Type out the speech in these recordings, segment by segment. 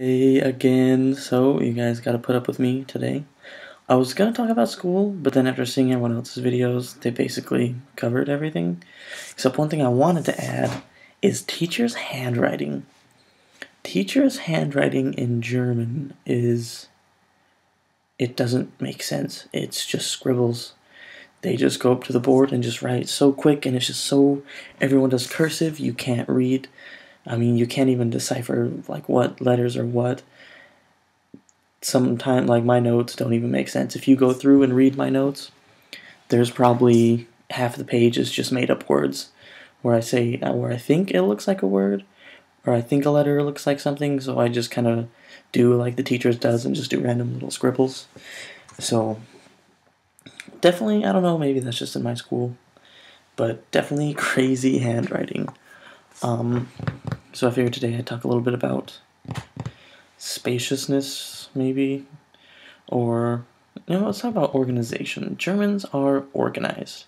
Hey again, so you guys gotta put up with me today. I was gonna talk about school, but then after seeing everyone else's videos, they basically covered everything. Except one thing I wanted to add is teachers' handwriting. Teachers' handwriting in German is. It doesn't make sense. It's just scribbles. They just go up to the board and just write so quick, and it's just so. Everyone does cursive, you can't read I mean, you can't even decipher like what letters are what. Sometimes, like my notes don't even make sense. If you go through and read my notes, there's probably half the page is just made up words, where I say uh, where I think it looks like a word, or I think a letter looks like something. So I just kind of do like the teachers does and just do random little scribbles. So definitely, I don't know. Maybe that's just in my school, but definitely crazy handwriting. Um, so I figured today I'd talk a little bit about spaciousness, maybe, or you know, let's talk about organization. Germans are organized.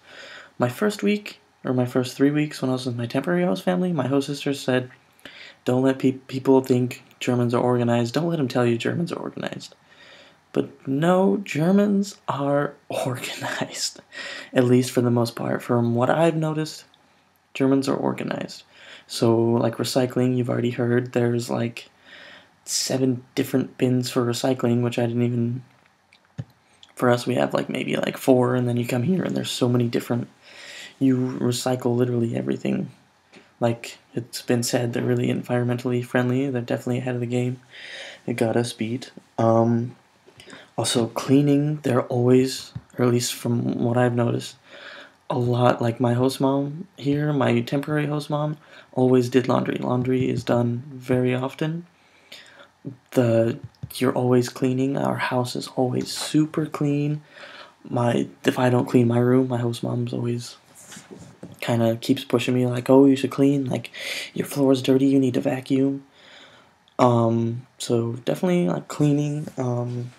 My first week, or my first three weeks when I was with my temporary host family, my host sister said, "Don't let pe- people think Germans are organized. Don't let them tell you Germans are organized." But no, Germans are organized, at least for the most part. From what I've noticed, Germans are organized. So, like recycling, you've already heard there's like seven different bins for recycling, which I didn't even. For us, we have like maybe like four, and then you come here and there's so many different. You recycle literally everything. Like it's been said, they're really environmentally friendly. They're definitely ahead of the game. It got us beat. Um, also, cleaning, they're always, or at least from what I've noticed, a lot like my host mom here, my temporary host mom, always did laundry. Laundry is done very often. The you're always cleaning. Our house is always super clean. My if I don't clean my room, my host mom's always kind of keeps pushing me like, "Oh, you should clean. Like your floor is dirty. You need to vacuum." Um, so definitely like cleaning. Um,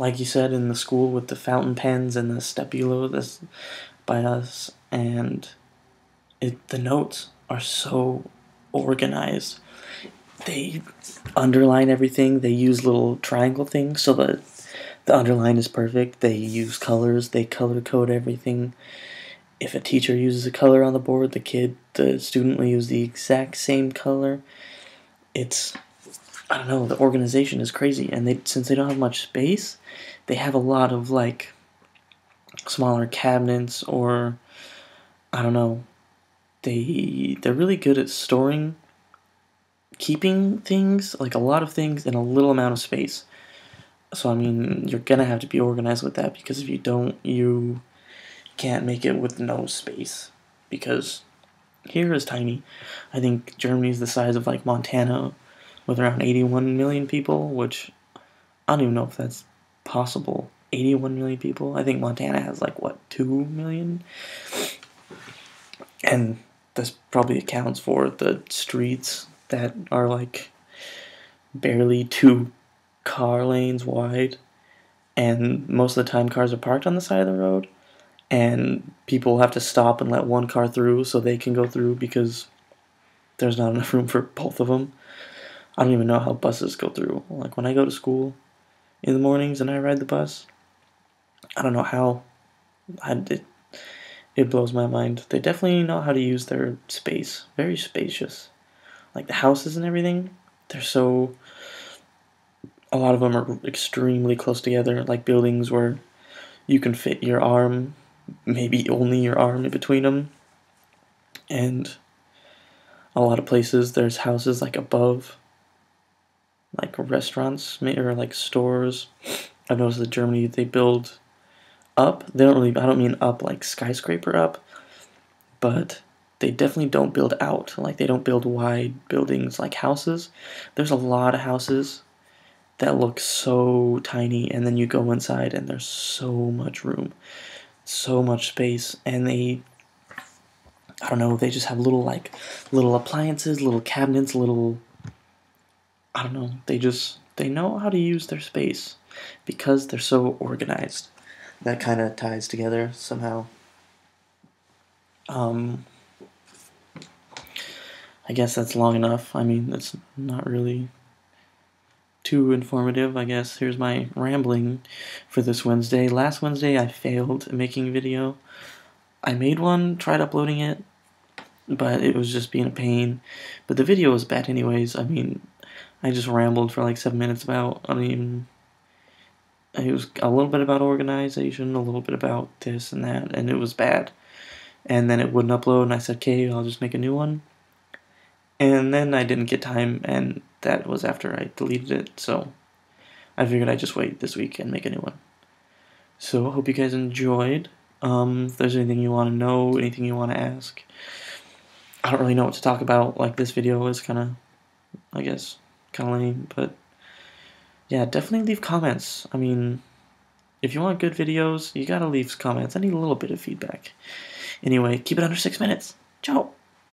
like you said in the school with the fountain pens and the Stabilo that's by us and it the notes are so organized. They underline everything. They use little triangle things so that the underline is perfect. They use colors. They color code everything. If a teacher uses a color on the board the kid the student will use the exact same color. It's I don't know, the organization is crazy, and they since they don't have much space, they have a lot of like smaller cabinets or I don't know. They they're really good at storing keeping things, like a lot of things in a little amount of space. So I mean, you're going to have to be organized with that because if you don't, you can't make it with no space because here is tiny. I think Germany is the size of like Montana with around 81 million people, which I don't even know if that's possible. 81 million people. I think Montana has like what 2 million. And this probably accounts for the streets that are like barely two car lanes wide and most of the time cars are parked on the side of the road and people have to stop and let one car through so they can go through because there's not enough room for both of them. I don't even know how buses go through. Like when I go to school in the mornings and I ride the bus, I don't know how. I, it, it blows my mind. They definitely know how to use their space. Very spacious. Like the houses and everything, they're so. A lot of them are extremely close together, like buildings where you can fit your arm, maybe only your arm in between them. And a lot of places, there's houses like above like restaurants or like stores. I've noticed that Germany they build up. They don't really. I don't mean up like skyscraper up, but they definitely don't build out. Like they don't build wide buildings like houses. There's a lot of houses that look so tiny, and then you go inside and there's so much room, so much space, and they. I don't know. They just have little like little appliances, little cabinets, little I don't know, they just they know how to use their space because they're so organized. That kind of ties together somehow. Um, I guess that's long enough. I mean, it's not really too informative, I guess. Here's my rambling for this Wednesday. Last Wednesday, I failed making a video. I made one, tried uploading it, but it was just being a pain. But the video was bad, anyways. I mean, I just rambled for like seven minutes about, I mean, it was a little bit about organization, a little bit about this and that, and it was bad. And then it wouldn't upload, and I said, okay, I'll just make a new one. And then I didn't get time, and that was after I deleted it, so I figured I'd just wait this week and make a new one. So, I hope you guys enjoyed. Um, if there's anything you want to know, anything you want to ask, I don't really know what to talk about. Like, this video is kind of, I guess, kind of lame, but yeah, definitely leave comments. I mean, if you want good videos, you gotta leave comments. I need a little bit of feedback. Anyway, keep it under six minutes. Ciao.